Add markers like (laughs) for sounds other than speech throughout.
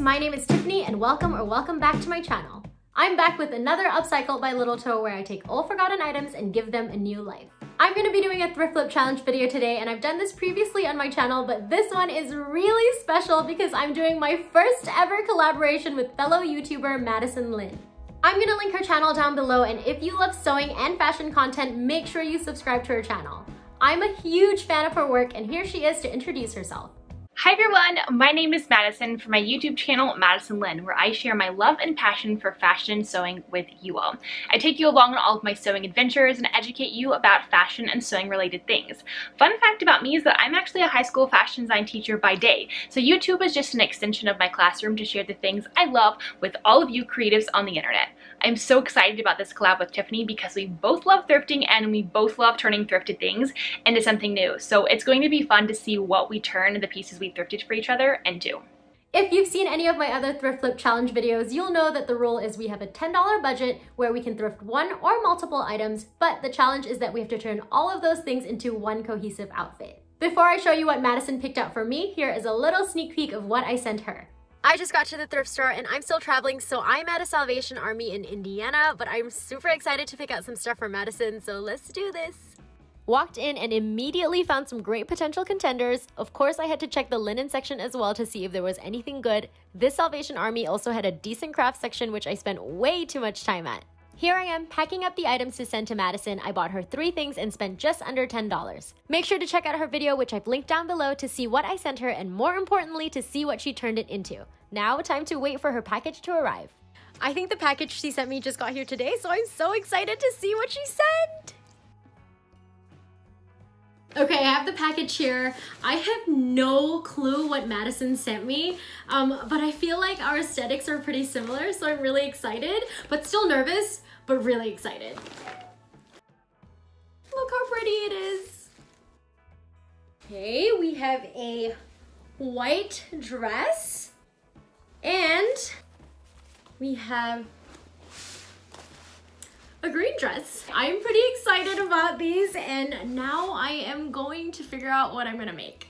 my name is Tiffany and welcome or welcome back to my channel. I'm back with another upcycle by Little Toh where I take old forgotten items and give them a new life. I'm gonna be doing a thrift flip challenge video today and I've done this previously on my channel, but this one is really special because I'm doing my first ever collaboration with fellow YouTuber Madison Lynn. I'm gonna link her channel down below and if you love sewing and fashion content, make sure you subscribe to her channel. I'm a huge fan of her work and here she is to introduce herself. Hi everyone, my name is Madison from my YouTube channel Madison Lynn where I share my love and passion for fashion and sewing with you all. I take you along on all of my sewing adventures and educate you about fashion and sewing related things. Fun fact about me is that I'm actually a high school fashion design teacher by day, so YouTube is just an extension of my classroom to share the things I love with all of you creatives on the internet. I'm so excited about this collab with Tiffany because we both love thrifting and we both love turning thrifted things into something new. So it's going to be fun to see what we turn the pieces we thrifted for each other into. If you've seen any of my other thrift flip challenge videos, you'll know that the rule is we have a $10 budget where we can thrift one or multiple items, but the challenge is that we have to turn all of those things into one cohesive outfit. Before I show you what Madison picked out for me, here is a little sneak peek of what I sent her. I just got to the thrift store and I'm still traveling, so I'm at a Salvation Army in Indiana, but I'm super excited to pick out some stuff for Madison, so let's do this. Walked in and immediately found some great potential contenders. Of course, I had to check the linen section as well to see if there was anything good. This Salvation Army also had a decent craft section, which I spent way too much time at. Here I am packing up the items to send to Madison. I bought her three things and spent just under $10. Make sure to check out her video, which I've linked down below to see what I sent her and more importantly, to see what she turned it into. Now, time to wait for her package to arrive. I think the package she sent me just got here today, so I'm so excited to see what she sent. Okay, I have the package here. I have no clue what Madison sent me, um, but I feel like our aesthetics are pretty similar, so I'm really excited, but still nervous, but really excited. Look how pretty it is. Okay, we have a white dress, and we have a green dress. I'm pretty excited about these and now I am going to figure out what I'm gonna make.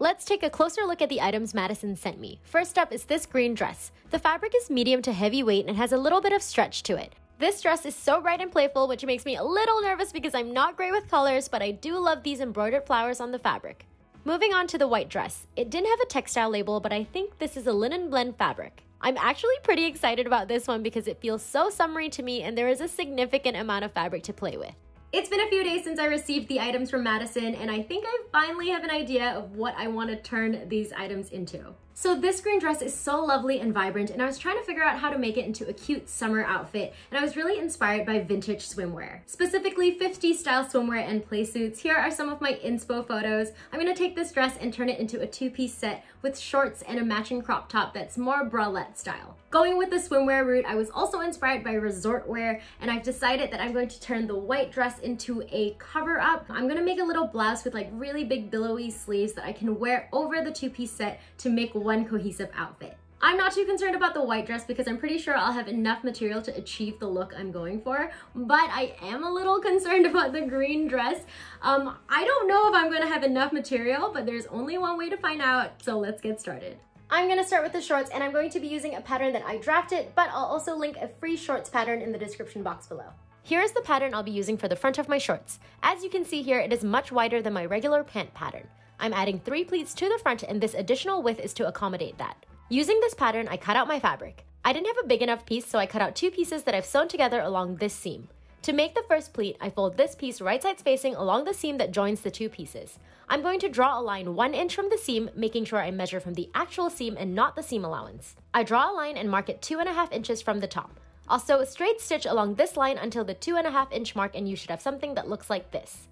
Let's take a closer look at the items Madison sent me. First up is this green dress. The fabric is medium to heavy weight and has a little bit of stretch to it. This dress is so bright and playful, which makes me a little nervous because I'm not great with colors, but I do love these embroidered flowers on the fabric. Moving on to the white dress. It didn't have a textile label, but I think this is a linen blend fabric. I'm actually pretty excited about this one because it feels so summery to me and there is a significant amount of fabric to play with. It's been a few days since I received the items from Madison and I think I finally have an idea of what I want to turn these items into. So this green dress is so lovely and vibrant and I was trying to figure out how to make it into a cute summer outfit and I was really inspired by vintage swimwear. Specifically 50s style swimwear and play suits. Here are some of my inspo photos. I'm gonna take this dress and turn it into a two-piece set with shorts and a matching crop top that's more bralette style. Going with the swimwear route, I was also inspired by resort wear and I've decided that I'm going to turn the white dress into a cover up. I'm gonna make a little blouse with like really big billowy sleeves that I can wear over the two-piece set to make one cohesive outfit. I'm not too concerned about the white dress because I'm pretty sure I'll have enough material to achieve the look I'm going for, but I am a little concerned (laughs) about the green dress. Um, I don't know if I'm gonna have enough material, but there's only one way to find out, so let's get started. I'm gonna start with the shorts and I'm going to be using a pattern that I drafted, but I'll also link a free shorts pattern in the description box below. Here is the pattern I'll be using for the front of my shorts. As you can see here, it is much wider than my regular pant pattern. I'm adding three pleats to the front and this additional width is to accommodate that. Using this pattern, I cut out my fabric. I didn't have a big enough piece, so I cut out two pieces that I've sewn together along this seam. To make the first pleat, I fold this piece right side facing along the seam that joins the two pieces. I'm going to draw a line one inch from the seam, making sure I measure from the actual seam and not the seam allowance. I draw a line and mark it two and a half inches from the top. I'll sew a straight stitch along this line until the two and a half inch mark and you should have something that looks like this.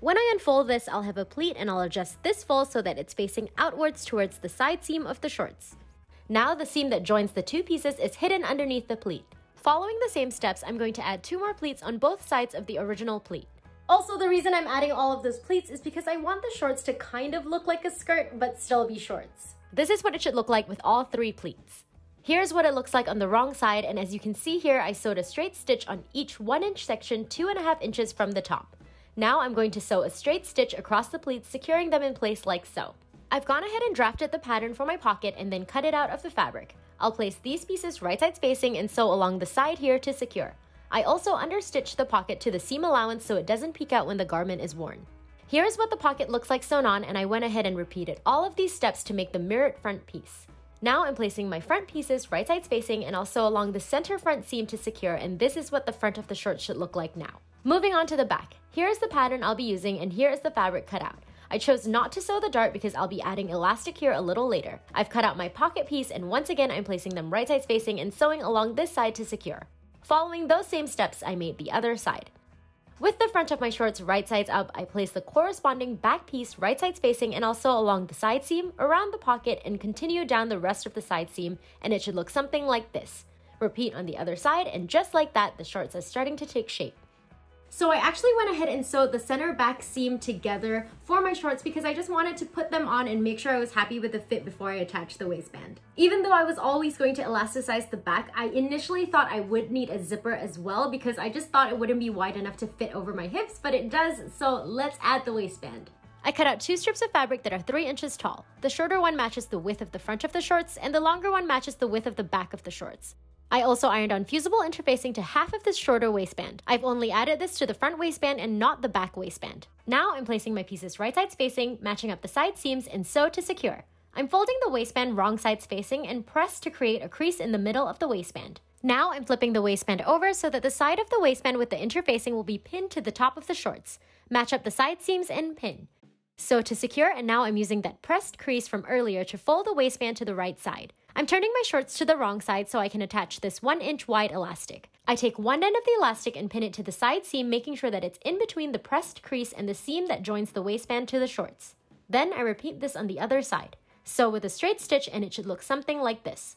When I unfold this, I'll have a pleat and I'll adjust this fold so that it's facing outwards towards the side seam of the shorts. Now the seam that joins the two pieces is hidden underneath the pleat. Following the same steps, I'm going to add two more pleats on both sides of the original pleat. Also, the reason I'm adding all of those pleats is because I want the shorts to kind of look like a skirt, but still be shorts. This is what it should look like with all three pleats. Here's what it looks like on the wrong side, and as you can see here, I sewed a straight stitch on each one inch section two and a half inches from the top. Now I'm going to sew a straight stitch across the pleats, securing them in place like so. I've gone ahead and drafted the pattern for my pocket and then cut it out of the fabric. I'll place these pieces right side spacing and sew along the side here to secure. I also understitched the pocket to the seam allowance so it doesn't peek out when the garment is worn. Here's what the pocket looks like sewn on and I went ahead and repeated all of these steps to make the mirrored front piece. Now I'm placing my front pieces right side spacing and also along the center front seam to secure and this is what the front of the shirt should look like now. Moving on to the back. Here is the pattern I'll be using and here is the fabric cut out. I chose not to sew the dart because I'll be adding elastic here a little later. I've cut out my pocket piece and once again I'm placing them right side facing and sewing along this side to secure. Following those same steps, I made the other side. With the front of my shorts right sides up, I place the corresponding back piece right side facing and also along the side seam, around the pocket, and continue down the rest of the side seam, and it should look something like this. Repeat on the other side, and just like that, the shorts are starting to take shape. So I actually went ahead and sewed the center back seam together for my shorts because I just wanted to put them on and make sure I was happy with the fit before I attached the waistband. Even though I was always going to elasticize the back, I initially thought I would need a zipper as well because I just thought it wouldn't be wide enough to fit over my hips, but it does, so let's add the waistband. I cut out two strips of fabric that are 3 inches tall. The shorter one matches the width of the front of the shorts, and the longer one matches the width of the back of the shorts. I also ironed on fusible interfacing to half of this shorter waistband. I've only added this to the front waistband and not the back waistband. Now I'm placing my pieces right side facing, matching up the side seams, and sew to secure. I'm folding the waistband wrong side facing and press to create a crease in the middle of the waistband. Now I'm flipping the waistband over so that the side of the waistband with the interfacing will be pinned to the top of the shorts. Match up the side seams and pin. Sew to secure and now I'm using that pressed crease from earlier to fold the waistband to the right side. I'm turning my shorts to the wrong side so I can attach this 1 inch wide elastic. I take one end of the elastic and pin it to the side seam making sure that it's in between the pressed crease and the seam that joins the waistband to the shorts. Then I repeat this on the other side. Sew with a straight stitch and it should look something like this.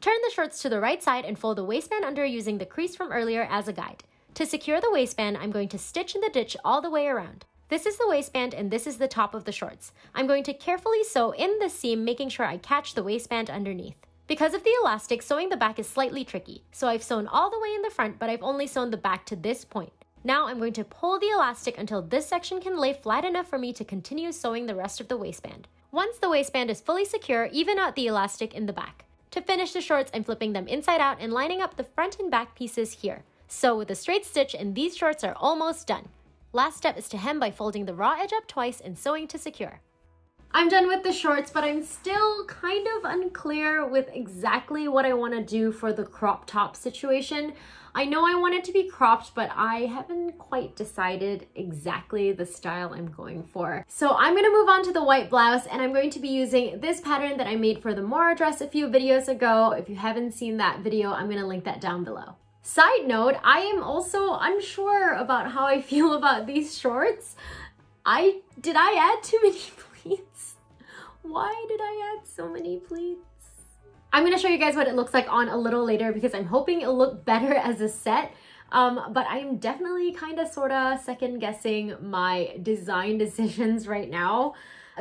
Turn the shorts to the right side and fold the waistband under using the crease from earlier as a guide. To secure the waistband, I'm going to stitch in the ditch all the way around. This is the waistband and this is the top of the shorts. I'm going to carefully sew in the seam, making sure I catch the waistband underneath. Because of the elastic, sewing the back is slightly tricky. So I've sewn all the way in the front, but I've only sewn the back to this point. Now I'm going to pull the elastic until this section can lay flat enough for me to continue sewing the rest of the waistband. Once the waistband is fully secure, even out the elastic in the back. To finish the shorts, I'm flipping them inside out and lining up the front and back pieces here. Sew with a straight stitch and these shorts are almost done. Last step is to hem by folding the raw edge up twice and sewing to secure. I'm done with the shorts, but I'm still kind of unclear with exactly what I want to do for the crop top situation. I know I want it to be cropped, but I haven't quite decided exactly the style I'm going for. So I'm going to move on to the white blouse and I'm going to be using this pattern that I made for the Maura dress a few videos ago. If you haven't seen that video, I'm going to link that down below. Side note, I am also unsure about how I (laughs) feel about these shorts. I, did I add too many (laughs) pleats? Why did I add so many pleats? I'm gonna show you guys what it looks like on a little later because I'm hoping it'll look (laughs) better as a set. Um, but I'm definitely kind of sort of second guessing my design decisions right now.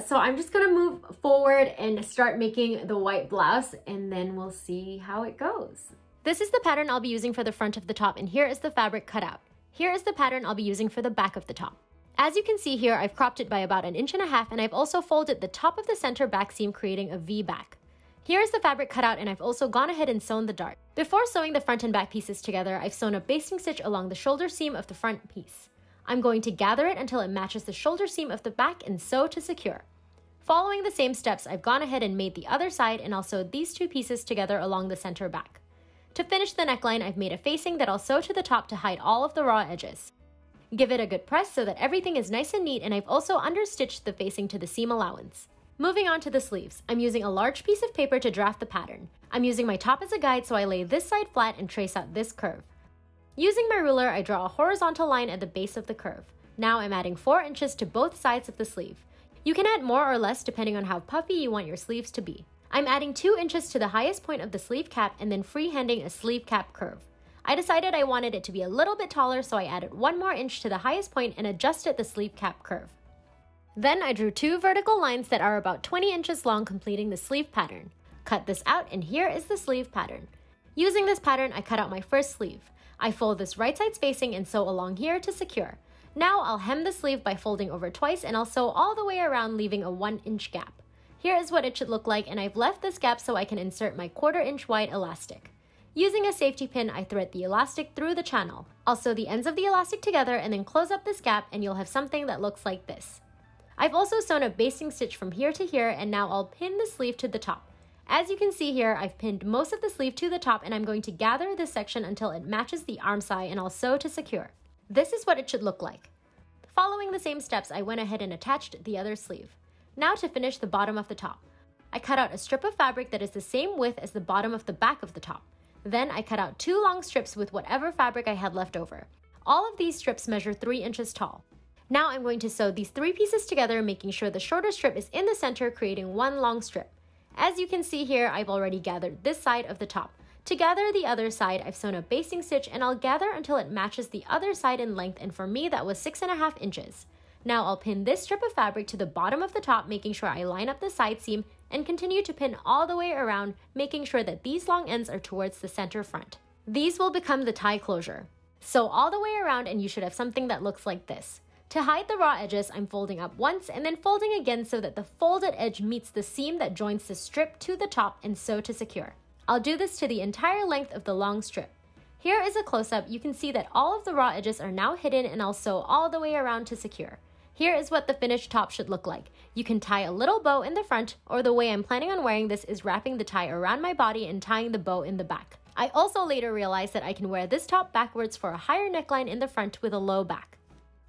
So I'm just gonna move forward and start making the white blouse and then we'll see how it goes. This is the pattern I'll be using for the front of the top and here is the fabric cut out. Here is the pattern I'll be using for the back of the top. As you can see here, I've cropped it by about an inch and a half and I've also folded the top of the center back seam creating a V back. Here is the fabric cut out and I've also gone ahead and sewn the dart. Before sewing the front and back pieces together, I've sewn a basting stitch along the shoulder seam of the front piece. I'm going to gather it until it matches the shoulder seam of the back and sew to secure. Following the same steps, I've gone ahead and made the other side and I'll sew these two pieces together along the center back. To finish the neckline, I've made a facing that I'll sew to the top to hide all of the raw edges. Give it a good press so that everything is nice and neat and I've also understitched the facing to the seam allowance. Moving on to the sleeves, I'm using a large piece of paper to draft the pattern. I'm using my top as a guide so I lay this side flat and trace out this curve. Using my ruler, I draw a horizontal line at the base of the curve. Now I'm adding 4 inches to both sides of the sleeve. You can add more or less depending on how puffy you want your sleeves to be. I'm adding 2 inches to the highest point of the sleeve cap and then freehanding a sleeve cap curve. I decided I wanted it to be a little bit taller so I added 1 more inch to the highest point and adjusted the sleeve cap curve. Then I drew two vertical lines that are about 20 inches long completing the sleeve pattern. Cut this out and here is the sleeve pattern. Using this pattern, I cut out my first sleeve. I fold this right side spacing and sew along here to secure. Now I'll hem the sleeve by folding over twice and I'll sew all the way around leaving a 1 inch gap. Here is what it should look like and I've left this gap so I can insert my quarter inch wide elastic. Using a safety pin, I thread the elastic through the channel. I'll sew the ends of the elastic together and then close up this gap and you'll have something that looks like this. I've also sewn a basting stitch from here to here and now I'll pin the sleeve to the top. As you can see here, I've pinned most of the sleeve to the top and I'm going to gather this section until it matches the arm side and I'll sew to secure. This is what it should look like. Following the same steps, I went ahead and attached the other sleeve. Now to finish the bottom of the top. I cut out a strip of fabric that is the same width as the bottom of the back of the top. Then I cut out two long strips with whatever fabric I had left over. All of these strips measure 3 inches tall. Now I'm going to sew these three pieces together, making sure the shorter strip is in the center, creating one long strip. As you can see here, I've already gathered this side of the top. To gather the other side, I've sewn a basting stitch and I'll gather until it matches the other side in length and for me that was six and a half inches. Now I'll pin this strip of fabric to the bottom of the top, making sure I line up the side seam and continue to pin all the way around, making sure that these long ends are towards the center front. These will become the tie closure. Sew all the way around and you should have something that looks like this. To hide the raw edges, I'm folding up once and then folding again so that the folded edge meets the seam that joins the strip to the top and sew to secure. I'll do this to the entire length of the long strip. Here is a close-up. You can see that all of the raw edges are now hidden and I'll sew all the way around to secure. Here is what the finished top should look like. You can tie a little bow in the front, or the way I'm planning on wearing this is wrapping the tie around my body and tying the bow in the back. I also later realized that I can wear this top backwards for a higher neckline in the front with a low back.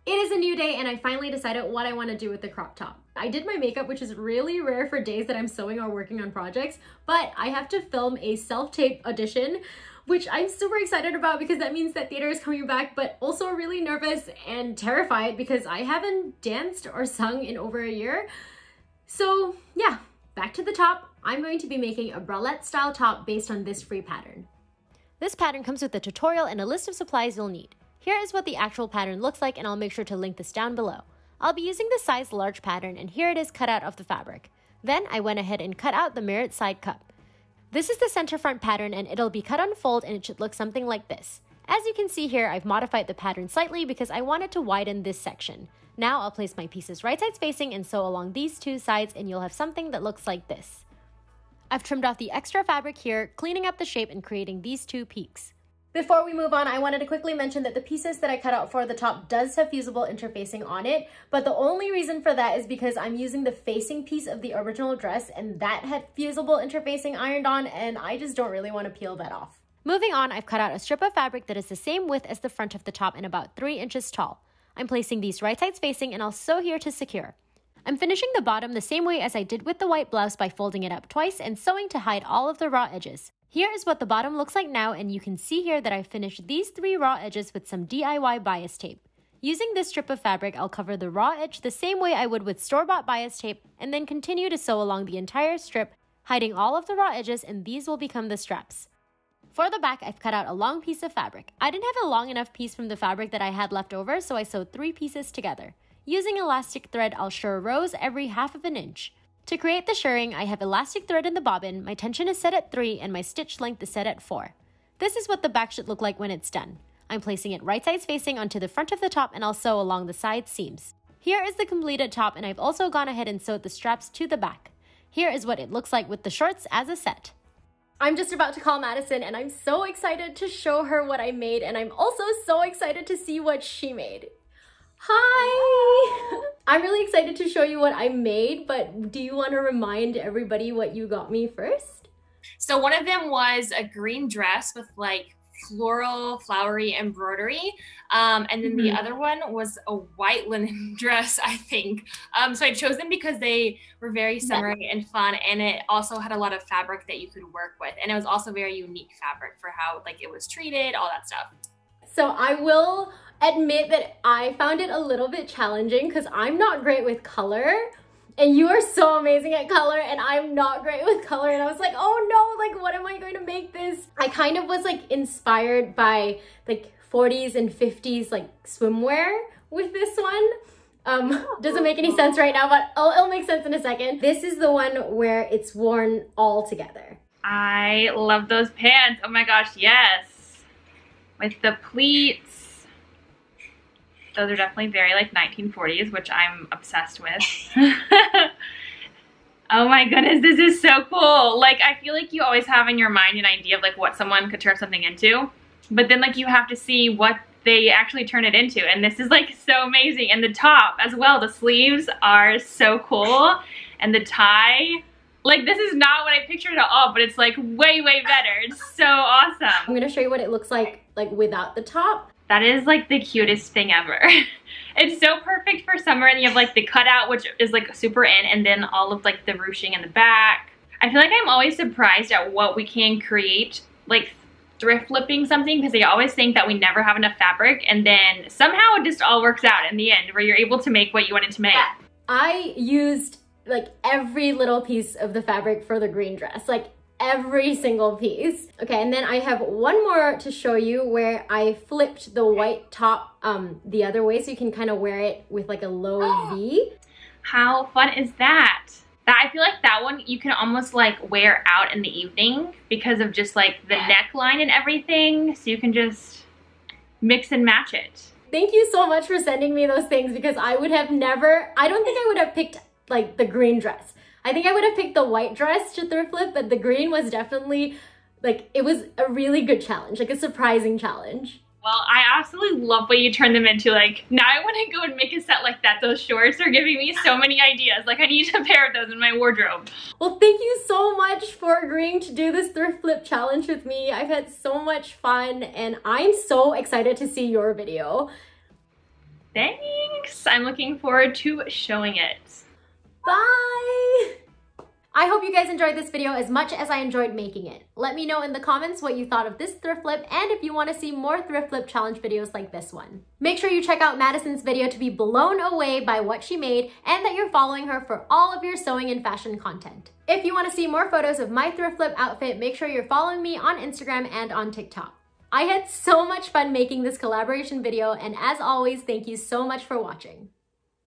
It is a new day and I finally decided what I want to do with the crop top. I did my makeup, which is really rare for days that I'm sewing or working on projects, but I have to film a self-tape audition, which I'm super excited about because that means that theater is coming back, but also really nervous and terrified because I haven't danced or sung in over a year. So yeah, back to the top. I'm going to be making a bralette style top based on this free pattern. This pattern comes with a tutorial and a list of supplies you'll need. Here is what the actual pattern looks like and I'll make sure to link this down below. I'll be using the size large pattern and here it is cut out of the fabric. Then I went ahead and cut out the mirrored side cup. This is the center front pattern and it'll be cut on fold and it should look something like this. As you can see here, I've modified the pattern slightly because I wanted to widen this section. Now I'll place my pieces right sides facing and sew along these two sides and you'll have something that looks like this. I've trimmed off the extra fabric here, cleaning up the shape and creating these two peaks. Before we move on, I wanted to quickly mention that the pieces that I cut out for the top does have fusible interfacing on it, but the only reason for that is because I'm using the facing piece of the original dress and that had fusible interfacing ironed on and I just don't really want to peel that off. Moving on, I've cut out a strip of fabric that is the same width as the front of the top and about 3 inches tall. I'm placing these right sides facing and I'll sew here to secure. I'm finishing the bottom the same way as I did with the white blouse by folding it up twice and sewing to hide all of the raw edges. Here is what the bottom looks like now and you can see here that I finished these three raw edges with some DIY bias tape. Using this strip of fabric, I'll cover the raw edge the same way I would with store-bought bias tape and then continue to sew along the entire strip, hiding all of the raw edges and these will become the straps. For the back, I've cut out a long piece of fabric. I didn't have a long enough piece from the fabric that I had left over, so I sewed three pieces together. Using elastic thread, I'll shirr rows every half of an inch. To create the shirring, I have elastic thread in the bobbin, my tension is set at 3, and my stitch length is set at 4. This is what the back should look like when it's done. I'm placing it right sides facing onto the front of the top and I'll sew along the side seams. Here is the completed top and I've also gone ahead and sewed the straps to the back. Here is what it looks like with the shorts as a set. I'm just about to call Madison and I'm so excited to show her what I made and I'm also so excited to see what she made. Hi! I'm really excited to show you what I made, but do you want to remind everybody what you got me first? So one of them was a green dress with like floral flowery embroidery um, and then mm-hmm. the other one was a white linen (laughs) dress i think um, so i chose them because they were very summery and fun and it also had a lot of fabric that you could work with and it was also very unique fabric for how like it was treated all that stuff so i will admit that I found it a little bit challenging because I'm not great with color and you are so amazing at color and I'm not great with color and I was like, oh no, like what am I going to make this? I kind of was like inspired by like 40s and 50s like swimwear with this one. Um, (laughs) doesn't make any sense right now, but it'll, it'll make sense in a second. This is the one where it's worn all together. I love those pants. Oh my gosh, yes. With the pleats Those are definitely very like 1940s, which I'm obsessed with. (laughs) oh my goodness, this is so cool. Like, I feel like you always have in your mind an idea of like what someone could turn something into, but then like you have to see what they actually turn it into. And this is like so amazing. And the top as well, the sleeves are so cool. And the tie, like this is not what I pictured at all, but it's like way, way better. It's so awesome. I'm gonna show you what it looks like like without the top. That is like the cutest thing ever. (laughs) it's so perfect for summer and you have like the cutout which is like super in and then all of like the ruching in the back. I feel like I'm always surprised at what we can create like thrift flipping something because they always think that we never have enough fabric and then somehow it just all works out in the end where you're able to make what you wanted to make. I used like every little piece of the fabric for the green dress, like every single piece. Okay, and then I have one more to show you where I flipped the white top um, the other way so you can kind of wear it with like a low V. How fun is that? That I feel like that one you can almost like wear out in the evening because of just like the neckline and everything. So you can just mix and match it. Thank you so much for sending me those things because I would have never, I don't think I would have picked like the green dress. I think I would have picked the white dress to thrift flip, but the green was definitely like, it was a really good challenge, like a surprising challenge. Well, I absolutely love what you turned them into. Like, now I want to go and make a set like that. Those shorts are giving me so many ideas. Like, I need a pair of those in my wardrobe. Well, thank you so much for agreeing to do this thrift flip challenge with me. I've had so much fun, and I'm so excited to see your video. Thanks! I'm looking forward to showing it. Bye! I hope you guys enjoyed this video as much as I enjoyed making it. Let me know in the comments what you thought of this thrift flip and if you want to see more thrift flip challenge videos like this one. Make sure you check out Madison's video to be blown away by what she made and that you're following her for all of your sewing and fashion content. If you want to see more photos of my thrift flip outfit, make sure you're following me on Instagram and on TikTok. I had so much fun making this collaboration video and as always, thank you so much for watching.